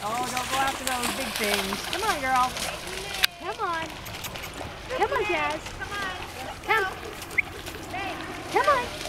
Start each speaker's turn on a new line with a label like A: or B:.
A: Oh, don't go after those big things. Come on, girl. Come on. Come on, Jazz. Come on. Come. Come on.